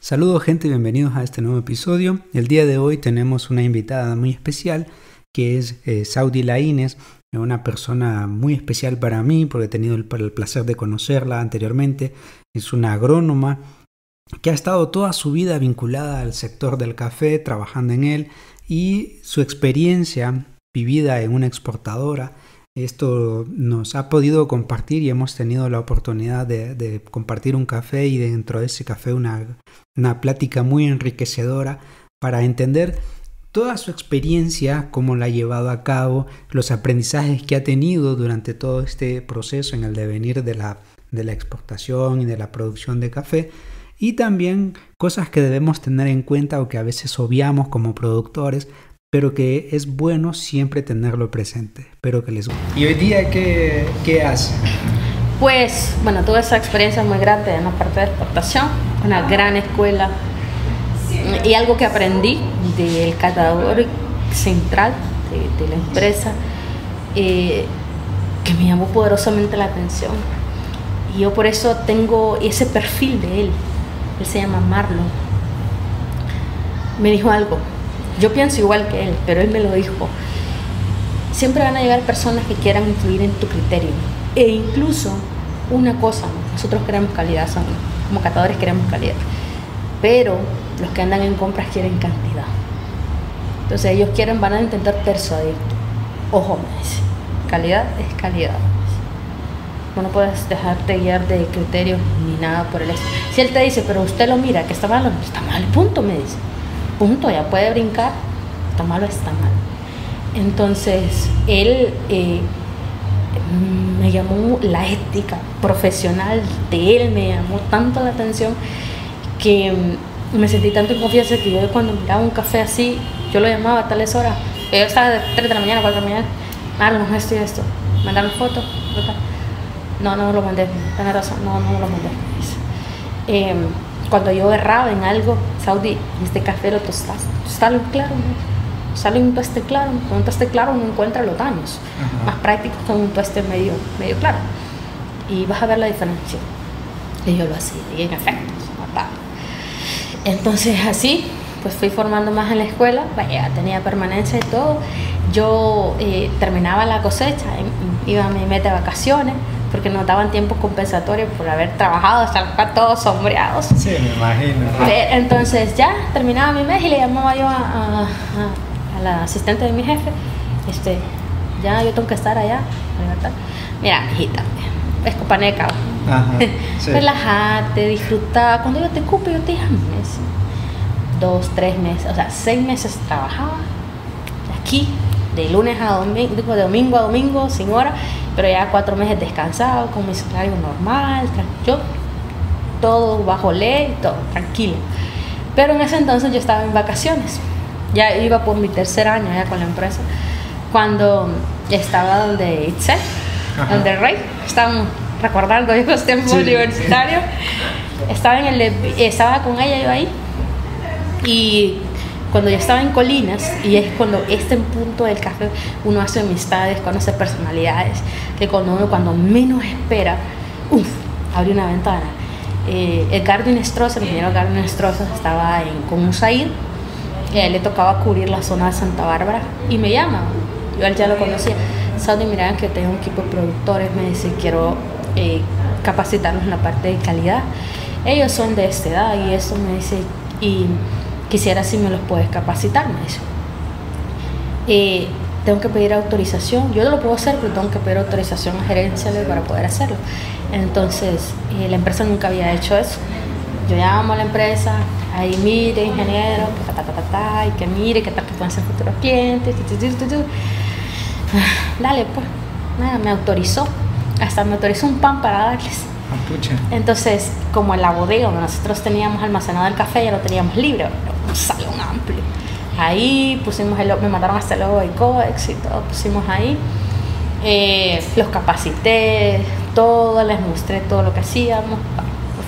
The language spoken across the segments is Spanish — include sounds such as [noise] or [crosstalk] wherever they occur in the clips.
Saludos gente, bienvenidos a este nuevo episodio. El día de hoy tenemos una invitada muy especial que es eh, Saudi Laínez, una persona muy especial para mí porque he tenido el, el placer de conocerla anteriormente. Es una agrónoma que ha estado toda su vida vinculada al sector del café, trabajando en él y su experiencia vivida en una exportadora esto nos ha podido compartir y hemos tenido la oportunidad de, compartir un café y dentro de ese café una, una plática muy enriquecedora para entender toda su experiencia, cómo la ha llevado a cabo, los aprendizajes que ha tenido durante todo este proceso en el devenir de la, de la exportación y de la producción de café. Y también cosas que debemos tener en cuenta o que a veces obviamos como productores pero que es bueno siempre tenerlo presente. Espero que les guste. ¿Y hoy día qué, qué hace? Pues, bueno, tuve esa experiencia muy grande en la parte de exportación, una gran escuela y algo que aprendí del catador central de, la empresa eh, que me llamó poderosamente la atención. Y yo por eso tengo ese perfil de él. Él se llama Marlon. Me dijo algo, yo pienso igual que él, pero él me lo dijo. Siempre van a llegar personas que quieran influir en tu criterio. E incluso una cosa, nosotros queremos calidad, como catadores queremos calidad. Pero los que andan en compras quieren cantidad. Entonces ellos quieren, van a intentar persuadirte. Ojo, me dice, calidad es calidad. No puedes dejarte guiar de criterios ni nada por el estilo. Si él te dice, pero usted lo mira, que está mal, está mal, punto, me dice punto, ya puede brincar, está malo, está mal. Entonces, él eh, me llamó la ética profesional de él, me llamó tanto la atención que me sentí tanto en confianza que yo cuando miraba un café así, yo lo llamaba a tales horas, yo estaba de 3 de la mañana, 4 de la mañana, Marlon, esto y esto, mandaron fotos, no, no lo mandé, tiene razón, no, no lo mandé. Cuando yo erraba en algo, Saudi, este café lo tostas, tostalo claro, sale un tueste claro, con un tueste claro uno encuentra los daños, más práctico con un tueste medio, medio claro, y vas a ver la diferencia. Y yo lo hacía, y en efecto, se notaba. Entonces así, pues fui formando más en la escuela, vaya, tenía permanencia y todo. Yo eh, terminaba la cosecha, iba a mi meta de vacaciones, porque nos daban tiempos compensatorios por haber trabajado hasta acá todos sombreados. Sí, me imagino. Entonces ya terminaba mi mes y le llamaba yo a, la asistente de mi jefe, este, ya yo tengo que estar allá, Mira, hijita, es copaneca. [laughs] Relájate, disfruta. Cuando yo te ocupe, yo te llamo. Dos, tres meses, o sea, seis meses trabajaba aquí, de lunes a domingo, de domingo a domingo, sin hora pero ya cuatro meses descansado, con mi salario normal, yo todo bajo ley, todo tranquilo. Pero en ese entonces yo estaba en vacaciones, ya iba por mi tercer año ya con la empresa, cuando estaba donde Itzel, donde Rey, estaban recordando esos tiempos universitarios, estaba, en el, estaba con ella yo ahí y cuando yo estaba en Colinas, y es cuando este punto del café uno hace amistades, conoce personalidades, que cuando uno cuando menos espera, uff, abre una ventana. Eh, el Garden Estroza, el ingeniero Garden Estroza estaba en, con USAID, y a él le tocaba cubrir la zona de Santa Bárbara, y me llama, yo él ya lo conocía, Saudi, mira que tengo un equipo de productores, me dice, quiero eh, capacitarlos en la parte de calidad. Ellos son de esta edad y eso me dice, y quisiera si me los puedes capacitar, me dice. Eh, tengo que pedir autorización, yo no lo puedo hacer, pero tengo que pedir autorización a gerencia para poder hacerlo. Entonces, eh, la empresa nunca había hecho eso. Yo llamo a la empresa, ahí mire, ingeniero, ta, ta, ta, ta, y que mire, que tal que pueden ser futuros clientes, ah, dale, pues, nada, me autorizó, hasta me autorizó un pan para darles. Ah, Entonces, como en la bodega donde nosotros teníamos almacenado el café, ya lo teníamos libre, un salón amplio. Ahí pusimos el, me mandaron hasta el logo de COEX y todo, pusimos ahí. Eh, los capacité, todo, les mostré todo lo que hacíamos,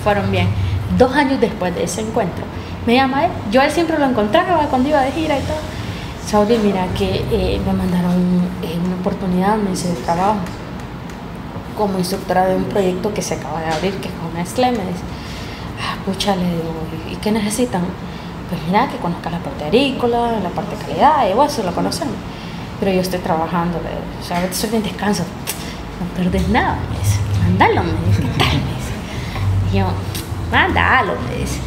fueron bien. Dos años después de ese encuentro, me llama él, yo él siempre lo encontraba cuando iba de gira y todo. Saudi, mira que eh, me mandaron eh, una oportunidad, me hice de trabajo como instructora de un proyecto que se acaba de abrir, que es con Nestlé, me dice, Ah, ¿y qué necesitan? Pues mira, que conozcas la parte agrícola, la parte de calidad, y vos eso lo conocemos. Pero yo estoy trabajando, o sea, ahorita estoy en descanso. No perdés nada, me dice. Mándalo, me dice, [laughs] ¿qué tal? Me dice. Y yo, mándalo, me dice.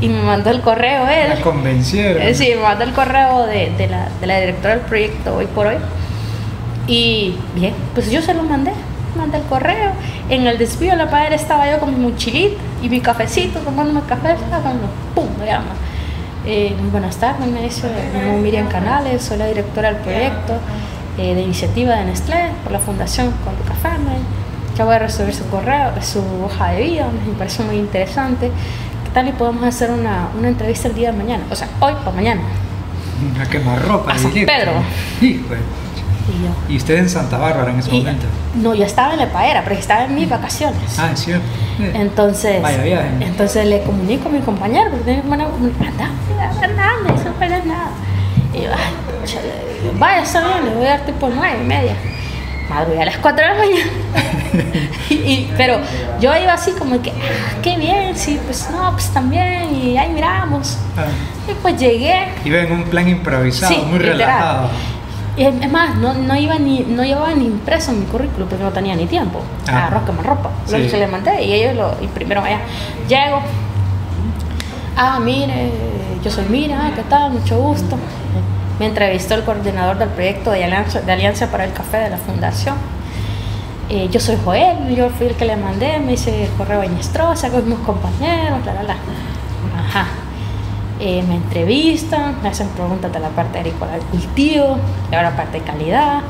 Y me mandó el correo él. La convencieron. Eh, Sí, me mandó el correo de, de la, de la directora del proyecto hoy por hoy. Y bien, pues yo se lo mandé. Mandé el correo. En el desvío de la padera estaba yo con mi mochilita y mi cafecito, tomándome café. cuando ¡Pum! Me llama. Eh, buenas tardes, me dice. Me llamo Miriam Canales, soy la directora del proyecto eh, de iniciativa de Nestlé por la Fundación Con tu Café. Me, acabo de recibir su correo, su hoja de vida, me pareció muy interesante. ¿Qué tal y podemos hacer una, una entrevista el día de mañana? O sea, hoy para mañana. Una quemarropa. A San directo. Pedro. Hijo Y yo, Y usted en Santa Bárbara en ese Y- momento. no, yo estaba en la paera, pero estaba en mis vacaciones. Ah, es cierto. Entonces, Vaya viaje. entonces le comunico a mi compañero, porque tiene hermana, anda, anda, no pasa nada. Y yo, ay, vaya, está bien, le voy a dar tipo nueve y media. Madrugué a las 4 de la mañana. [laughs] y, y- pero yo iba así como que, ah, qué bien, sí, pues no, pues también, y ahí miramos. ah, Y pues llegué, iba en un plan improvisado, Sí, muy literal. relajado. Y es más, no, no, iba ni, no llevaba ni impreso mi currículum porque no tenía ni tiempo. Ah. Agarró más ropa. Lo Sí. que le mandé y ellos lo imprimieron allá. Llego. Ah, mire, yo soy Mira, ¿qué tal? Mucho gusto. Me entrevistó el coordinador del proyecto de Alianza, de Alianza para el Café de la Fundación. Eh, yo soy Joel, yo fui el que le mandé, me hice correo Bañestrosa con mis compañeros, la, la, la. Ajá. Eh, me entrevistan, me hacen preguntas de la parte agrícola del cultivo, de la parte de calidad.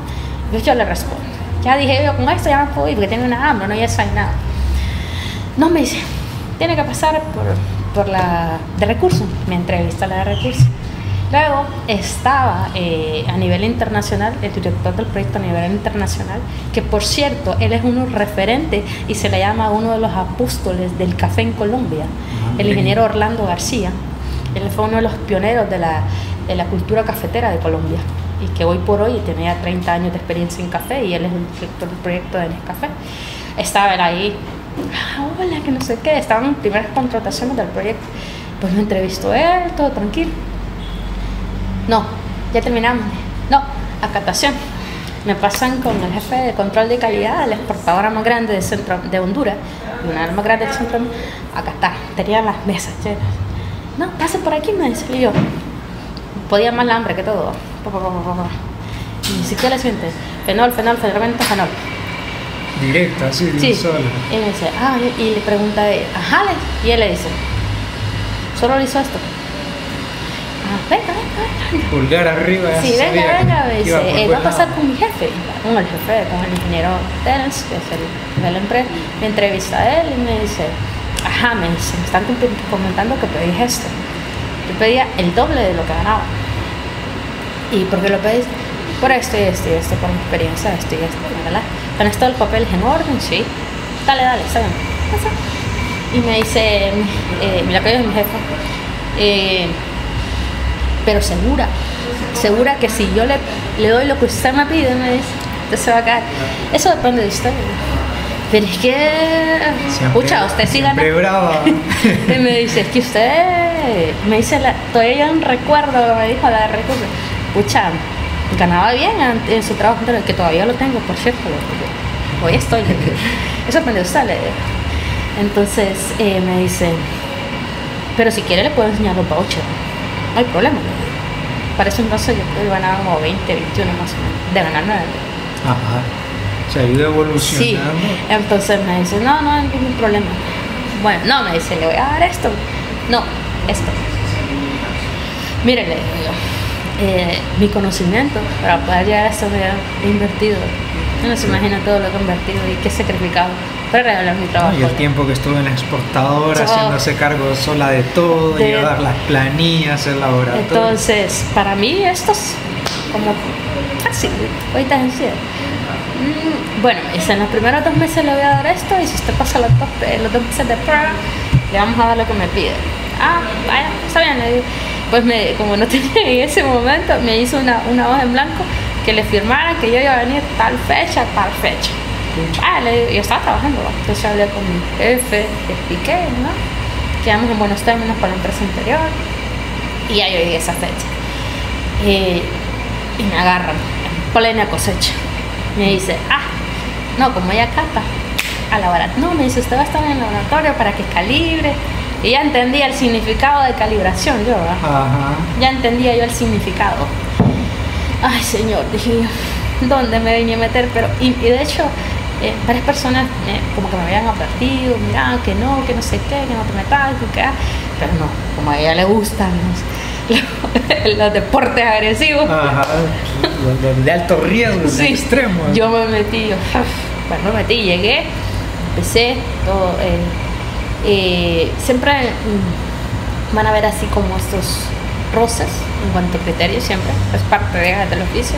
Yo, yo le respondo. Ya dije yo, con esto ya no puedo ir porque tengo una hambre, no ya sabe nada. No me dice, tiene que pasar por, por la de recursos. Me entrevista la de recursos. Luego estaba eh, a nivel internacional, el director del proyecto a nivel internacional, que por cierto, él es uno referente y se le llama uno de los apóstoles del café en Colombia, Ah, el ingeniero Orlando García. Él fue uno de los pioneros de la, de la cultura cafetera de Colombia y que hoy por hoy tiene ya 30 años de experiencia en café y él es el director del proyecto de Nescafé. Estaba él ahí, ah, hola, que no sé qué, estaban primeras contrataciones del proyecto. Pues me entrevistó él, todo tranquilo. No, ya terminamos. No, acatación. Me pasan con el jefe de control de calidad, la exportadora más grande de, centro, de Honduras, y una de las más grandes del centro. Acá está, tenían las mesas llenas. No, pase por aquí, me dice. Y yo, podía más la hambre que todo. Y ni siquiera siente. Fenol, fenol, fenol, fenol. Así, un Sí. solo. Y me dice, ah, y le pregunta a ajá, le- y él le dice, solo le hizo esto. Ah, venga, venga, venga. Pulgar arriba. Sí, venga, venga, me dice, eh, va a pasar lado. con mi jefe, con el jefe, con el ingeniero Terence, que es el de la empresa. Me entrevista a él y me dice, ajá, me están com- comentando que pedí esto. Yo pedía el doble de lo que ganaba. ¿Y por qué lo pedís? Por esto y esto y esto, por mi experiencia, esto y esto, la. ¿Tenés todo el papel en orden? Sí. Dale, dale, está. Y me dice, eh, la pidió mi jefa, eh, pero segura, segura que si yo le, le doy lo que usted me pide, me dice, usted se va a caer. Eso depende de usted. Pero es que, Siempre- pucha, usted sí gana. brava. [laughs] Y me dice, es que usted, me dice, la, todavía un recuerdo, me dijo la de recursos, pucha, ganaba bien en su trabajo que todavía lo tengo, por cierto, hoy estoy, [laughs] eso depende de usted, le digo. Entonces eh, me dice, pero si quiere le puedo enseñar los vouchers, no hay problema. Para eso entonces yo ganaba como 20, 21 más o menos, de ganar nada. Ajá. Se ayuda Sí, evolucionando. entonces me dice, no, no hay ningún problema. Bueno, no, me dice, le voy a dar esto. No, esto. Mire, le digo yo, eh, mi conocimiento para poder llegar a esto me he invertido. No se imagina todo lo que he invertido y qué sacrificado para regalar mi trabajo. Y el tiempo que estuve en la exportadora, haciéndose cargo sola de todo, De- llevar las planillas, el laboratorio. Entonces, para mí esto es como fácil, ahorita sencillo. Mm, Bueno, dice, en los primeros dos meses le voy a dar esto y si usted pasa los dos, eh, los dos meses de prueba, le vamos a dar lo que me pide. Ah, vaya, está bien, le digo. Pues me, como no [laughs] tenía en ese momento, me hizo una, una hoja en blanco que le firmara que yo iba a venir tal fecha, tal fecha. Ah, le digo, yo estaba trabajando, entonces hablé con mi jefe, le expliqué, ¿no? quedamos en buenos términos con la empresa anterior y ya yo llegué a esa fecha. Eh, y me agarran en plena cosecha. Me dice, ah, no, como ella cata, a laboratorio. No, me dice, usted va a estar en el laboratorio para que calibre. Y ya entendía el significado de calibración, yo, Ya entendía yo el significado. Ay, señor, dije yo, ¿dónde me vine a meter? Pero, y, de hecho, eh, varias personas eh, como que me habían advertido, mira, que no, que no sé qué, que no te metas, que, ah, pero no, como a ella le gustan los, [laughs] deportes agresivos. Ajá, los, de alto riesgo, sí, extremo. Yo me metí, yo, bueno, me metí, llegué, empecé todo. Eh, siempre mm, van a ver así como estos roces en cuanto a criterios, siempre, es parte de, del oficio.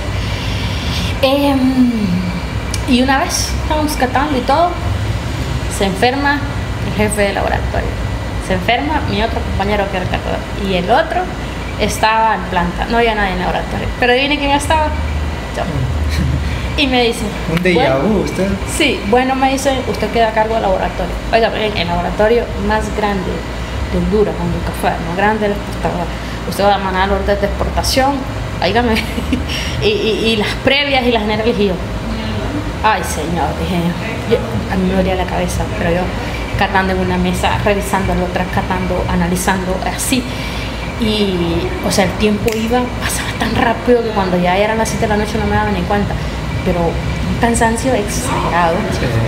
Em, y una vez estábamos catando y todo, se enferma el jefe de laboratorio, se enferma mi otro compañero que era catador y el otro estaba en planta, no había nadie en el laboratorio. Pero adivine quién estaba, yo. [laughs] Y me dice. ¿Un déjà vu usted? Sí, bueno, me dice, usted queda a cargo del laboratorio. Oiga, el laboratorio más grande de Honduras, nunca fue, más grande del exportador. Usted va a mandar órdenes de exportación, oígame, [laughs] y, y, las previas y las generales. Y yo, ay señor, dije yo, a mí me dolía la cabeza, pero yo catando en una mesa, revisando en otra, catando, analizando, así. Y, o sea, el tiempo iba, pasaba tan rápido que cuando ya eran las 7 de la noche no me daba ni cuenta pero un cansancio exagerado.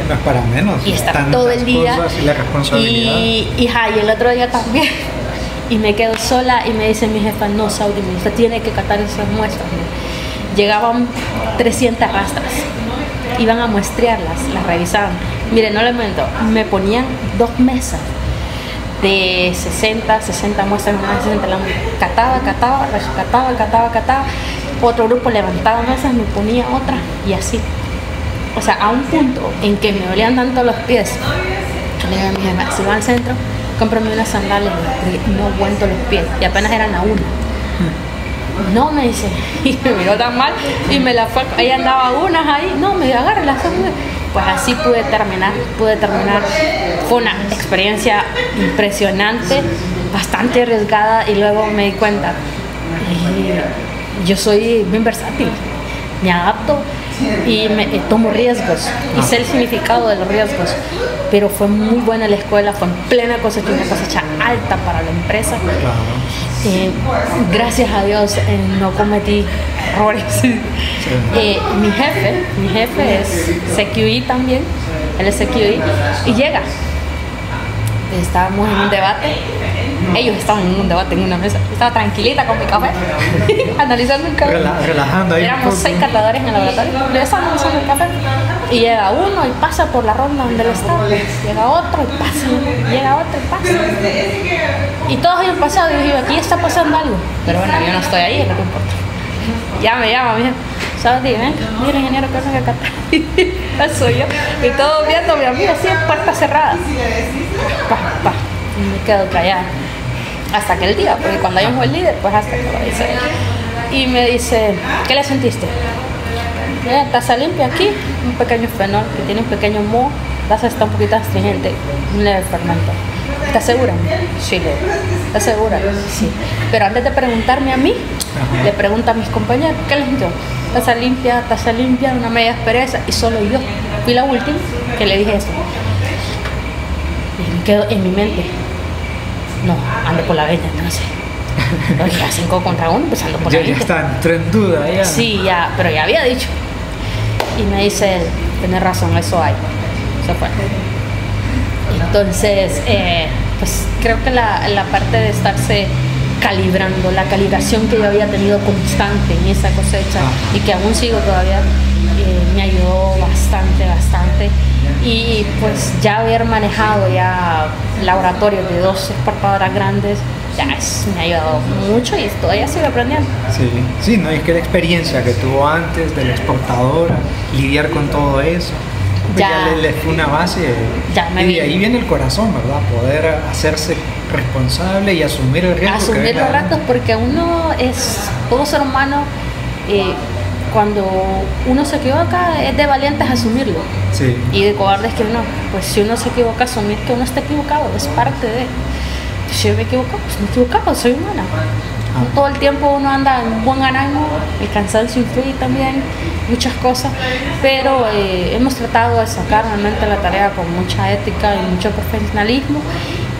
no es para menos. Y estar todo el día. Y la responsabilidad. Y, y, y, el otro día también. [laughs] Y me quedo sola y me dice mi jefa, no, Saudi, usted tiene que catar esas muestras. Llegaban 300 rastras. Iban a muestrearlas, las revisaban. Mire, no le miento, me ponían dos mesas de 60, 60 muestras, una 60, la cataba, cataba, cataba, cataba, cataba otro grupo levantaba mesas, me ponía otra y así. O sea, a un punto en que me dolían tanto los pies, le dije a si va al centro, cómprame unas sandalias, no aguanto los pies. Y apenas eran a una. No, me dice, [laughs] y me miró tan mal y me la fue, ahí andaba unas ahí, no, me agarra las Pues así pude terminar, pude terminar. Fue una experiencia impresionante, bastante arriesgada y luego me di cuenta, yo soy bien versátil, me adapto y me, eh, tomo riesgos y sé el significado de los riesgos. Pero fue muy buena la escuela, fue en plena cosecha, una cosecha alta para la empresa. Eh, gracias a Dios eh, no cometí errores. [laughs] mi jefe, mi jefe es CQI también, él es CQI y llega. Estábamos en un debate ellos estaban en un debate en una mesa. Estaba tranquilita con mi café, [laughs] analizando el café. relajando ahí. Éramos seis catadores en el laboratorio. Le estaban analizando el café. Y llega uno y pasa por la ronda donde él estaba. Llega otro y pasa. Llega otro y pasa. Y todos habían pasado y yo aquí está pasando algo. Pero bueno, yo no estoy ahí, es lo que importa. Ya me llama, mira. ¿Sabes? Venga, mira, ingeniero, que hacen acá. Eso [laughs] soy yo. Y todos viéndome a mí así, puertas cerradas. Pa, pa. Y me quedo callada hasta aquel día, porque cuando hay un buen líder, pues hasta que lo dice. Y me dice, ¿qué le sentiste? Mira, taza limpia aquí, un pequeño fenol que tiene un pequeño moho, taza está un poquito astringente, un leve fermento. ¿Estás segura? Sí, le ¿Estás segura? Sí. Pero antes de preguntarme a mí, le pregunto a mis compañeros, ¿qué les sintió? Taza limpia, taza limpia, una media aspereza, y solo yo fui la última que le dije eso. Y me quedo en mi mente, no, ando por la 20, entonces. ya 5 contra 1, empezando por ya, la 20. Ya está, entró en duda ya. Sí, ya, pero ya había dicho. Y me dice tienes razón, eso hay. Eso fue. Entonces, eh, pues creo que la, la parte de estarse calibrando, la calibración que yo había tenido constante en esa cosecha ah. y que aún sigo todavía, eh, me ayudó bastante, bastante y pues ya haber manejado ya laboratorios de dos exportadoras grandes ya me ha ayudado mucho y todavía sigo aprendiendo. Sí, sí, no, es que la experiencia que tuvo antes de la exportadora, lidiar con todo eso, pues ya, le, fue una base y de ahí viene el corazón, ¿verdad? Poder hacerse responsable y asumir el riesgo. Asumir los retos porque uno es, todo ser humano, eh, cuando uno se equivoca es de valientes asumirlo. Y de cobardes que no. Pues si uno se equivoca, asumir que uno está equivocado, es parte de. Si yo me equivoco, pues me equivocaba, soy humana. No todo el tiempo uno anda en buen ánimo, el cansancio influye también, muchas cosas, pero eh, hemos tratado de sacar realmente la tarea con mucha ética y mucho profesionalismo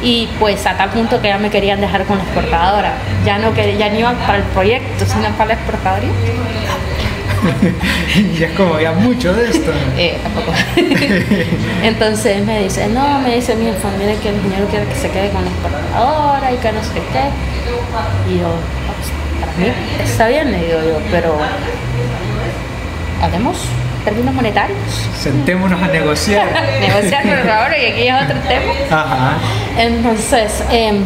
y pues a tal punto que ya me querían dejar con la exportadora. Ya no, que, ya no iban para el proyecto, sino para la exportadoría. [laughs] ya es como ya mucho de esto. Eh, tampoco. [laughs] Entonces me dice, no, me dice mi familia que el ingeniero quiere que se quede con la exportadora y que no sé qué. Y yo, pues, para mí está bien, le digo yo, pero haremos términos monetarios. Sentémonos a negociar. [laughs] negociar, por favor, y aquí es otro tema. Ajá. Entonces, em,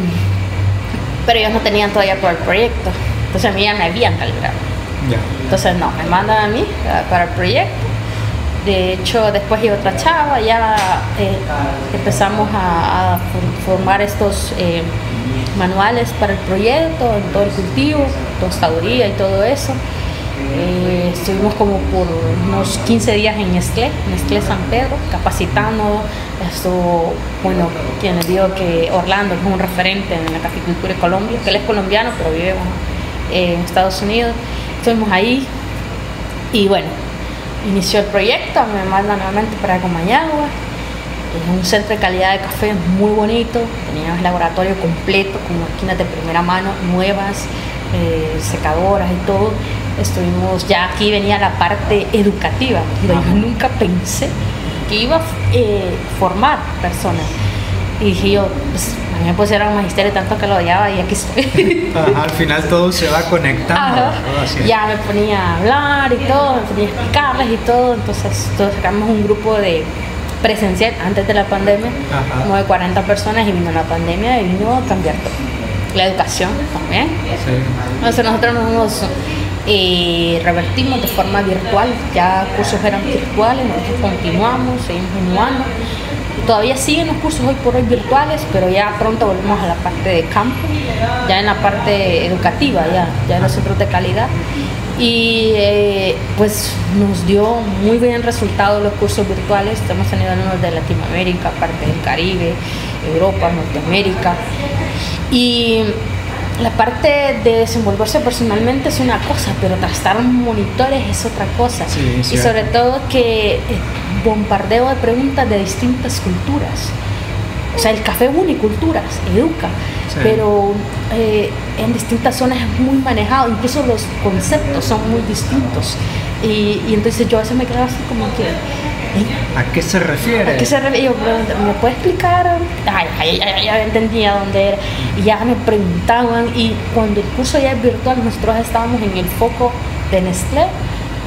pero ellos no tenían todavía por el proyecto. Entonces a mí ya me habían calculado. Ya. Entonces no, me mandan a mí eh, para el proyecto. De hecho, después hay otra chava, ya eh, empezamos a, a for- formar estos eh, manuales para el proyecto, en todo el cultivo, tostaduría y todo eso. Eh, estuvimos como por unos 15 días en Nestlé, Nestlé San Pedro, capacitando. Esto, bueno, quien les digo que Orlando es un referente en la caficultura en Colombia, que él es colombiano, pero vive en Estados Unidos. Estuvimos ahí y bueno, inició el proyecto, me mandan nuevamente para Comayagua. Es un centro de calidad de café muy bonito, teníamos laboratorio completo con máquinas de primera mano, nuevas, eh, secadoras y todo. Estuvimos, ya aquí venía la parte educativa, yo nunca pensé que iba a eh, formar personas. Y dije yo, pues a mí me pusieron magisterio tanto que lo odiaba y aquí estoy. [laughs] Ajá, al final todo se va conectando. Ya me ponía a hablar y todo, me ponía a explicarles y todo. Entonces, entonces sacamos un grupo de presencial antes de la pandemia, Ajá. como de 40 personas y vino la pandemia y vino a cambiar todo. La educación también. Sí. Entonces nosotros nos eh, revertimos de forma virtual, ya cursos eran virtuales, nosotros continuamos, seguimos innovando. Todavía siguen los cursos hoy por hoy virtuales, pero ya pronto volvemos a la parte de campo, ya en la parte educativa, ya, ya en los centros de calidad. Y eh, pues nos dio muy bien resultado los cursos virtuales. Hemos tenido alumnos de Latinoamérica, parte del Caribe, Europa, Norteamérica. Y la parte de desenvolverse personalmente es una cosa, pero estar monitores es otra cosa. Sí, y sobre todo que eh, bombardeo de preguntas de distintas culturas. O sea, el café une culturas, educa, Sí. pero eh, en distintas zonas es muy manejado, incluso los conceptos son muy distintos. Y, y entonces yo a veces me quedaba así como que, "Ey, ¿A qué se refiere? ¿A qué se refiere? Yo, pero, ¿me puede explicar? Ay, ay, ay, ya entendía dónde era. Y ya me preguntaban. Y cuando el curso ya es virtual, nosotros estábamos en el foco de Nestlé,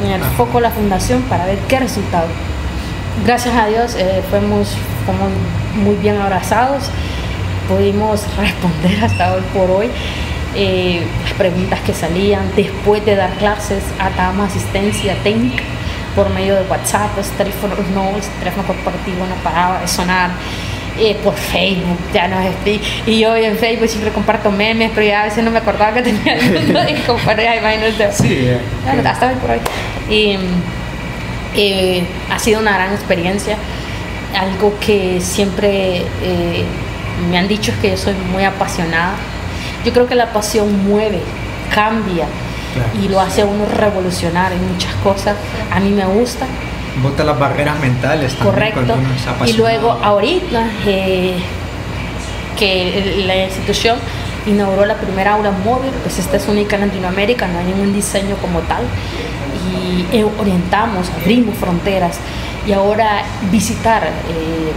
en el foco de la fundación, para ver qué resultado. Gracias a Dios, eh, fuimos, fuimos muy bien abrazados. Pudimos responder hasta hoy por hoy eh, las preguntas que salían. Después de dar clases, dábamos asistencia técnica por medio de WhatsApp, los teléfonos no, el teléfono corporativo no paraba de sonar. eh, por Facebook, ya no es Y yo en Facebook siempre comparto memes, pero ya a veces no me acordaba que tenía el mundo y comparto, ya imagínate. Sí, Bueno, hasta hoy por hoy. Y, eh, ha sido una gran experiencia. Algo que siempre eh, me han dicho es que yo soy muy apasionada. Yo creo que la pasión mueve, cambia Claro. y lo hace a uno revolucionar en muchas cosas. A mí me gusta, bota las barreras mentales también correcto. Y luego ahorita eh, que la institución inauguró la primera aula móvil, pues esta es única en Latinoamérica, no hay ningún diseño como tal. Y eh, orientamos, abrimos fronteras y ahora visitar eh,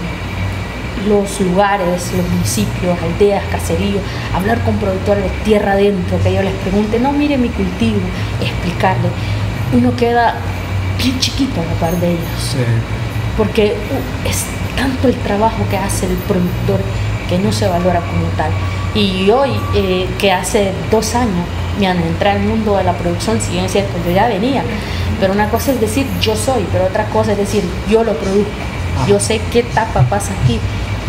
los lugares, los municipios, aldeas, caseríos, hablar con productores de tierra adentro, que ellos les pregunten, no, mire mi cultivo, explicarle. Uno queda bien chiquito a la par de ellos Sí. porque uh, es tanto el trabajo que hace el productor que no se valora como tal. Y hoy, eh, que hace dos años me han entrado al mundo de la producción, si bien es cierto, yo ya venía, pero una cosa es decir yo soy, pero otra cosa es decir yo lo produzco, yo sé qué etapa pasa aquí,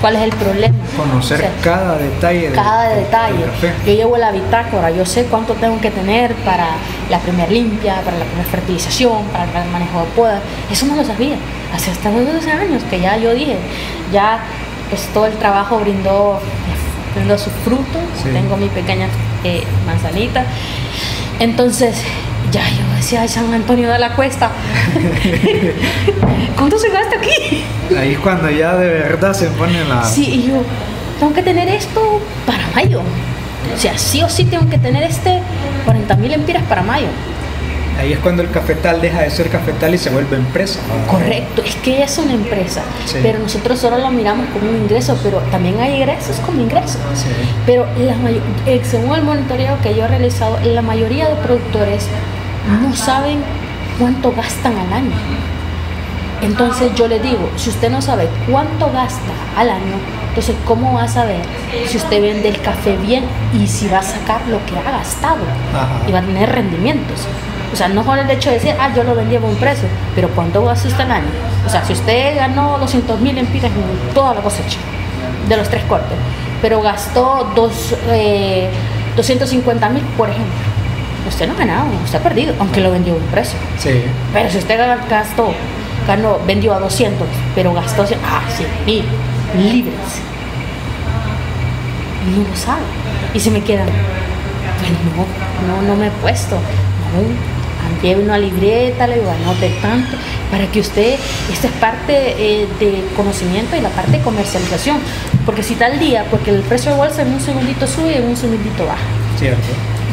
cuál es el problema. Conocer O sea, cada detalle. cada del- detalle. del. Yo llevo la bitácora, yo sé cuánto tengo que tener para la primera limpia, para la primera fertilización, para el manejo de poda. Eso no lo sabía. Hace hasta los 12 años que ya yo dije, ya pues todo el trabajo brindó Tengo su fruto, tengo mi pequeña eh, manzanita. Entonces, ya yo decía, San Antonio de la Cuesta, [laughs] ¿cuánto se gasta aquí? Ahí es cuando ya de verdad se pone la... Sí, y yo, tengo que tener esto para mayo. O sea, sí o sí tengo que tener este 40 mil empiras para mayo. Ahí es cuando el cafetal deja de ser cafetal y se vuelve empresa. Correcto, es que es una empresa, pero nosotros solo lo miramos como un ingreso, pero también hay ingresos como ingresos. Pero la eh, según el monitoreo que yo he realizado, la mayoría de productores no saben cuánto gastan al año. Entonces yo le digo, si usted no sabe cuánto gasta al año, entonces ¿cómo va a saber si usted vende el café bien y si va a sacar lo que ha gastado y va a tener rendimientos? O sea, no con el hecho de decir, ah, yo lo vendí a buen precio, pero ¿cuánto gasta usted al año? O sea, si usted ganó 200 mil empiras en toda la cosecha de los tres cortes, pero gastó dos, 250 eh, mil, por ejemplo, usted no ha ganado, usted ha perdido, aunque lo vendió a buen precio. Sí. Pero si usted gastó, ganó, vendió a 200, pero gastó, ah, 100 mil libres, no lo sabe. Y se me quedan, pues no, no, no me he puesto. No, lleve una libreta, le digo, anote tanto, para que usted, esta es parte eh, de conocimiento y la parte de comercialización, porque si tal día, porque el precio de bolsa en un segundito sube y en un segundito baja. Cierto.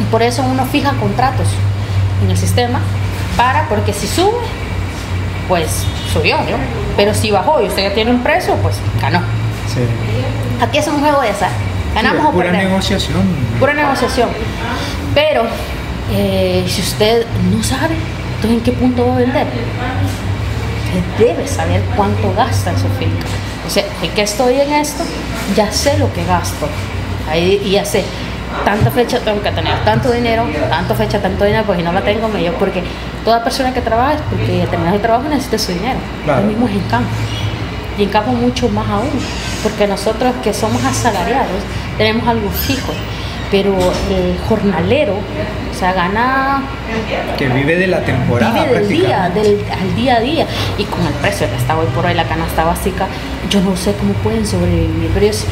Y por eso uno fija contratos en el sistema, para, porque si sube, pues subió, ¿no? Pero si bajó y usted ya tiene un precio, pues ganó. Sí. Aquí es un juego de esa. Ganamos o perdemos. Pura negociación. Pura negociación. Pero eh, si usted no sabe, entonces ¿en qué punto va a vender? Debe saber cuánto gasta en su finca. O sea, ¿en qué estoy en esto? Ya sé lo que gasto. Ahí, y ya sé, tanta fecha tengo que tener, tanto dinero, tanto fecha, tanto dinero, porque si no la tengo, me yo, porque toda persona que trabaja es porque terminar el trabajo necesita su dinero. Lo mismo es en campo. Y en campo mucho más aún, porque nosotros que somos asalariados tenemos algo fijo pero el jornalero, o sea, gana... Que vive de la temporada. Vive del día, del, al día a día. Y con el precio que está hoy por hoy la canasta básica, yo no sé cómo pueden sobrevivir, pero es,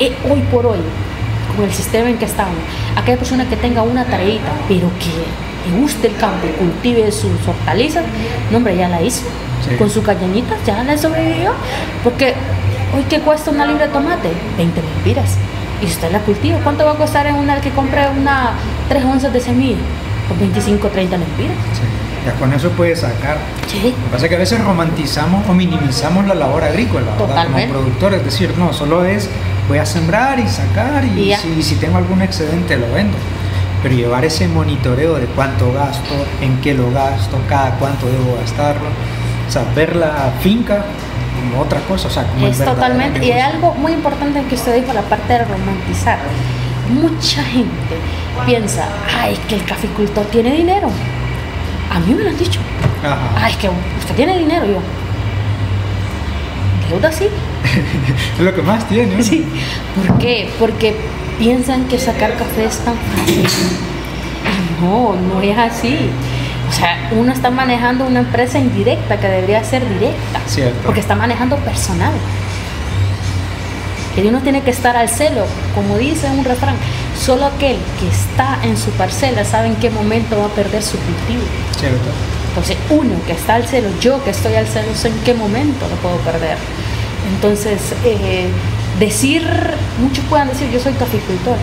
eh, hoy por hoy, con el sistema en que estamos, aquella persona que tenga una tareita, pero que le guste el campo cultive sus hortalizas, no hombre, ya la hizo. Con su cañonita ya la sobrevivió, porque hoy qué cuesta una libra de tomate, 20 lempiras y usted la cultiva. ¿Cuánto va a costar en una que compre una 3 onzas de semilla? Con 25, 30 lempiras. Sí. Ya con eso puede sacar. Sí. Lo que pasa es que a veces romantizamos o minimizamos la labor agrícola. Como productor, es decir, no, solo es voy a sembrar y sacar y, si, si tengo algún excedente lo vendo pero llevar ese monitoreo de cuánto gasto, en qué lo gasto, cada cuánto debo gastarlo, o sea, ver la finca otra cosa, o sea, como es totalmente, y hay algo muy importante que usted dijo, la parte de romantizar. Mucha gente piensa, ay, que el caficultor tiene dinero. A mí me lo han dicho. Ay, es que usted tiene dinero, yo. Deuda sí. [laughs] es lo que más tiene. Sí. ¿Por qué? Porque piensan que sacar café es tan fácil. no, no es así. O sea, uno está manejando una empresa indirecta que debería ser directa. Porque está manejando personal. Que uno tiene que estar al celo, como dice un refrán. Solo aquel que está en su parcela sabe en qué momento va a perder su cultivo. Cierto. Entonces, uno que está al celo, yo que estoy al celo, sé en qué momento lo puedo perder. Entonces, eh, decir, muchos puedan decir, yo soy caficultor,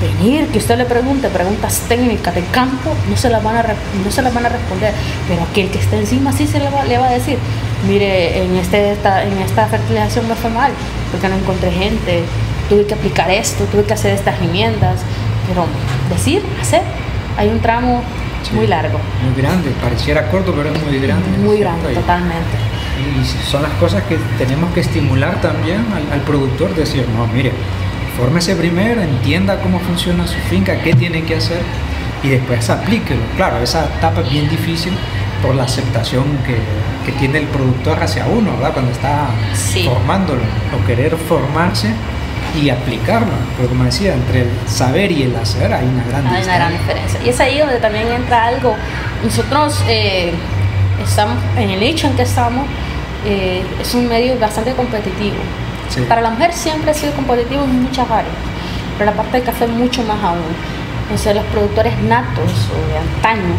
venir, que usted le pregunte preguntas técnicas de campo, no se las van a, no se las van a responder, pero aquel que está encima sí se le va, le va a decir, mire, en, este, esta, en esta fertilización me fue mal, porque no encontré gente, tuve que aplicar esto, tuve que hacer estas enmiendas, pero decir, hacer, hay un tramo muy largo. Muy grande, pareciera corto, pero es muy grande. Muy grande, totalmente. Y son las cosas que tenemos que estimular también al, al productor, decir, no, mire, fórmese primero, entienda cómo funciona su finca, qué tiene que hacer y después aplíquelo. Claro, esa etapa es bien difícil por la aceptación que, que tiene el productor hacia uno, ¿verdad? Cuando está formándolo, o querer formarse y aplicarlo. Pero como decía, entre el saber y el hacer hay una gran, hay una gran diferencia. Y es ahí donde también entra algo. Nosotros eh, estamos, en el hecho en que estamos, eh, es un medio bastante competitivo Para la mujer siempre ha sido competitivo en muchas áreas, pero la parte del café mucho más aún. Entonces los productores natos o de antaño,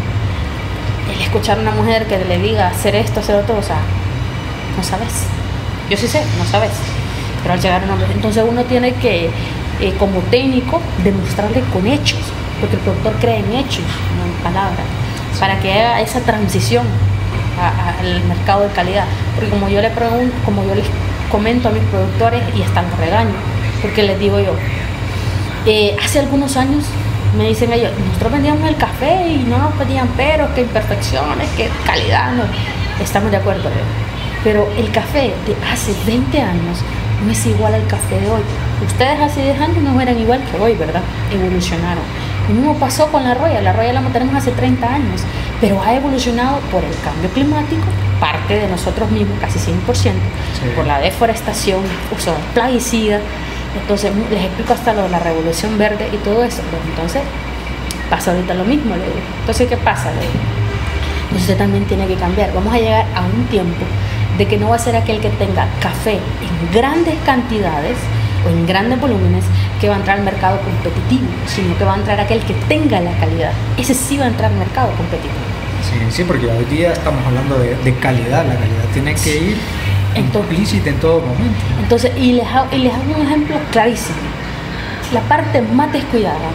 el escuchar a una mujer que le diga hacer esto, hacer otro, o sea, no sabes. Yo sí sé, no sabes. Pero al llegar a entonces uno tiene que, eh, como técnico, demostrarle con hechos, porque el productor cree en hechos, no en palabras, para que haga esa transición al mercado de calidad. Porque como yo le pregunto, como yo les comento a mis productores y están los regaño, porque les digo yo, eh, hace algunos años me dicen ellos, nosotros vendíamos el café y no nos pedían peros, que imperfecciones, que calidad, no. Estamos de acuerdo, pero el café de hace 20 años no es igual al café de hoy. Ustedes hace 10 años no eran igual que hoy, ¿verdad? Evolucionaron. Lo mismo pasó con la roya. La roya la tenemos hace 30 años, pero ha evolucionado por el cambio climático, parte de nosotros mismos, casi 100%, por la deforestación, uso de plaguicidas. Entonces, les explico hasta lo de la revolución verde y todo eso. Entonces, pasa ahorita lo mismo, le digo. Entonces, ¿qué pasa? Le digo. Entonces, usted también tiene que cambiar. Vamos a llegar a un tiempo de que no va a ser aquel que tenga café en grandes cantidades o en grandes volúmenes que va a entrar al mercado competitivo, sino que va a entrar aquel que tenga la calidad. Ese sí va a entrar al mercado competitivo. Sí, sí, porque hoy día estamos hablando de, calidad, la calidad tiene que ir implícita en todo momento. Entonces, y les, hago, y les hago un ejemplo clarísimo. La parte más descuidada,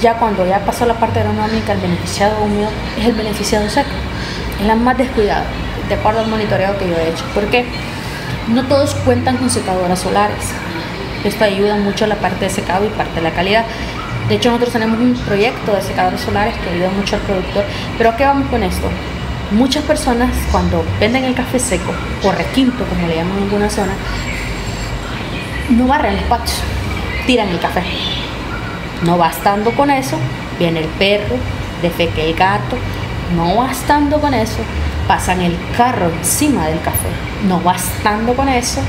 ya cuando ya pasó la parte agronómica, el beneficiado húmedo es el beneficiado seco, es la más descuidada de acuerdo al monitoreado que yo he hecho. Porque no todos cuentan con secadoras solares. Esto ayuda mucho a la parte de secado y parte de la calidad. De hecho, nosotros tenemos un proyecto de secadores solares que ayuda mucho al productor. Pero ¿a qué vamos con esto? Muchas personas cuando venden el café seco o requinto, como le llaman en alguna zona, no barren los patios, tiran el café. No bastando con eso, viene el perro, defeque el gato. No bastando con eso, pasan el carro encima del café. No bastando con eso,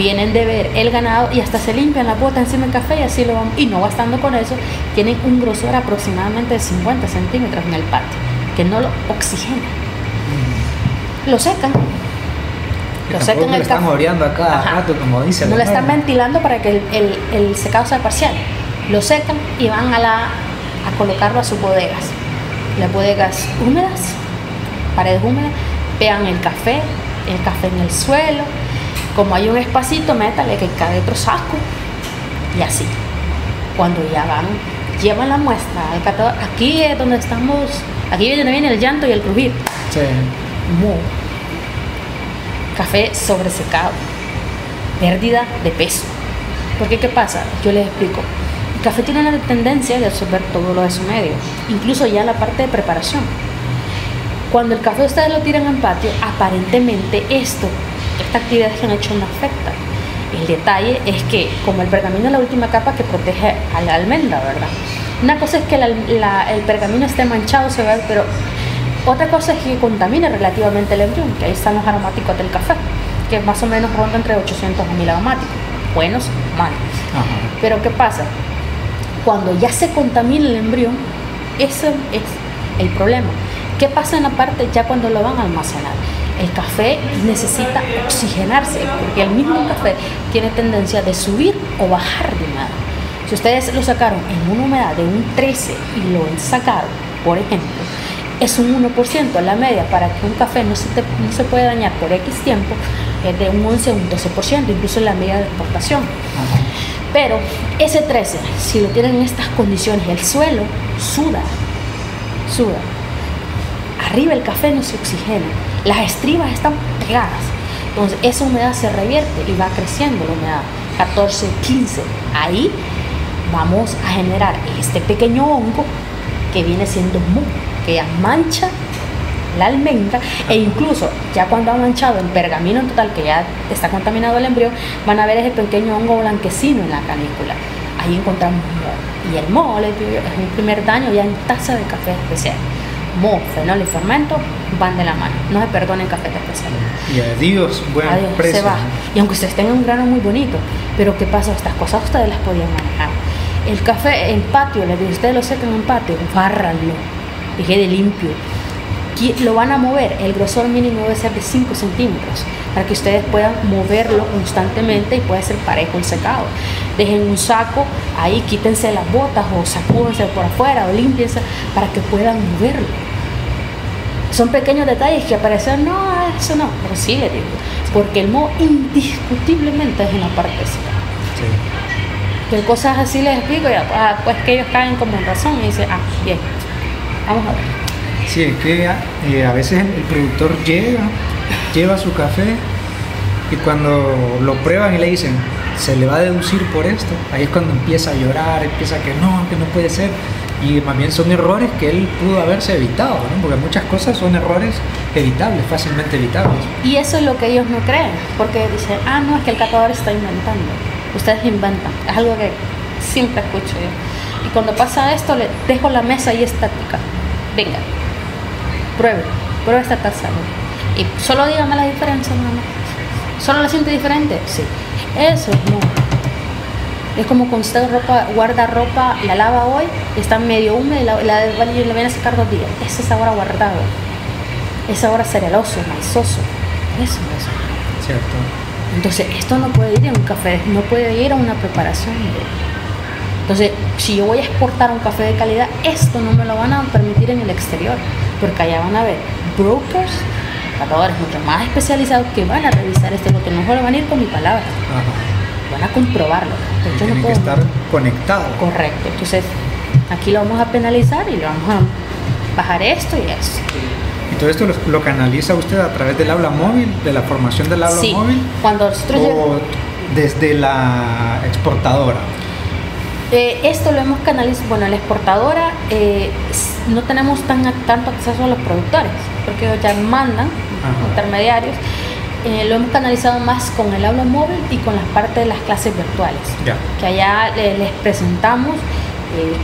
vienen de ver el ganado y hasta se limpian la bota encima del café y así lo van. Y no bastando con eso, tienen un grosor aproximadamente de 50 centímetros en el patio, que no lo oxigenan. Lo secan. Lo secan el están oreando acá rato, como dice. No lo están ventilando para que el, el, secado sea parcial. Lo secan y van a, la, a colocarlo a sus bodegas. Las bodegas húmedas paredes húmedas, vean el café, el café en el suelo. Como hay un espacito, métale que cae otro saco. Y así. Cuando ya van, llevan la muestra Aquí es donde estamos, aquí donde viene el llanto y el crujir. Sí. Café sobresecado. Pérdida de peso. Porque ¿qué pasa? Yo les explico. El café tiene una tendencia de absorber todo lo de su medio, incluso ya la parte de preparación. Cuando el café ustedes lo tiran en patio, aparentemente esto, esta actividad que han hecho no afecta. El detalle es que como el pergamino es la última capa que protege a la almendra, ¿verdad? Una cosa es que el pergamino esté manchado, se ve, pero otra cosa es que contamine relativamente el embrión, que ahí están los aromáticos del café, que más o menos ronda entre 800 y 1000 aromáticos, buenos o malos. Pero ¿qué pasa? Cuando ya se contamina el embrión, ese es el problema. ¿Qué pasa en la parte ya cuando lo van a almacenar? El café necesita oxigenarse porque el mismo café tiene tendencia de subir o bajar de humedad. Si ustedes lo sacaron en una humedad de un 13 y lo sacaron, por ejemplo, es un 1%. La media para que un café no se, no se pueda dañar por X tiempo es de un 11 o un 12%, incluso en la media de exportación. Pero ese 13, si lo tienen en estas condiciones, el suelo suda, suda arriba el café no se oxigena, las estribas están pegadas. Entonces esa humedad se revierte y va creciendo la humedad. 14, 15. Ahí vamos a generar este pequeño hongo que viene siendo mu, que ya mancha la almendra e incluso ya cuando ha manchado el pergamino en total que ya está contaminado el embrión van a ver ese pequeño hongo blanquecino en la canícula ahí encontramos moho y el moho es un primer daño ya en taza de café especial mo, fenol y fermento van de la mano. No se perdonen café de especialidad. Y adiós, buen adiós. Se va. Y aunque ustedes tengan un grano muy bonito, pero ¿qué pasa? Estas cosas ustedes las podían manejar. El café en patio, le digo, ustedes lo secan en patio, bárranlo y quede limpio. Lo van a mover, el grosor mínimo debe ser de 5 centímetros. Para que ustedes puedan moverlo constantemente y pueda ser parejo el secado. Dejen un saco ahí, quítense las botas o sacúdense por afuera o limpiense para que puedan moverlo. Son pequeños detalles que aparecen, no, eso no, pero sí digo, porque el moho indiscutiblemente es una parte secada. Sí. Que cosas así les explico y ah, pues que ellos caen como en razón y dicen, ah, bien, vamos a ver. Sí, es que eh, a veces el, productor llega, lleva su café y cuando lo prueban y le dicen, se le va a deducir por esto, ahí es cuando empieza a llorar, empieza a que no, que no puede ser. Y más bien son errores que él pudo haberse evitado, ¿no? porque muchas cosas son errores evitables, fácilmente evitables. Y eso es lo que ellos no creen, porque dicen, ah, no, es que el catador está inventando. Ustedes inventan, es algo que siempre escucho yo. Y cuando pasa esto, le dejo la mesa ahí estática. Venga, pruebe, pruebe esta taza. Y solo dígame la diferencia, mamá. ¿Solo la siente diferente? Sí. Eso es no. Es como cuando usted ropa, guarda ropa, la lava hoy, está medio húmeda y la, la, la, viene a secar dos días. Ese sabor guardado. Es sabor cerealoso, maizoso. Eso, eso. Cierto. Entonces, esto no puede ir a un café, no puede ir a una preparación. Entonces, si yo voy a exportar un café de calidad, esto no me lo van a permitir en el exterior porque allá van a ver brokers, catadores mucho más especializados que van a revisar este lote, no solo van a ir con mi palabra, van a comprobarlo. Entonces, no que estar conectado. Correcto, entonces aquí lo vamos a penalizar y le vamos a bajar esto y eso. ¿Y todo esto lo, canaliza usted a través del aula móvil, de la formación del aula sí, móvil? cuando nosotros... O desde la exportadora. Eh, esto lo hemos canalizado, bueno, la exportadora eh, no tenemos tan, tanto acceso a los productores, porque ellos ya mandan intermediarios. Eh, lo hemos canalizado más con el aula móvil y con las partes de las clases virtuales, que allá les presentamos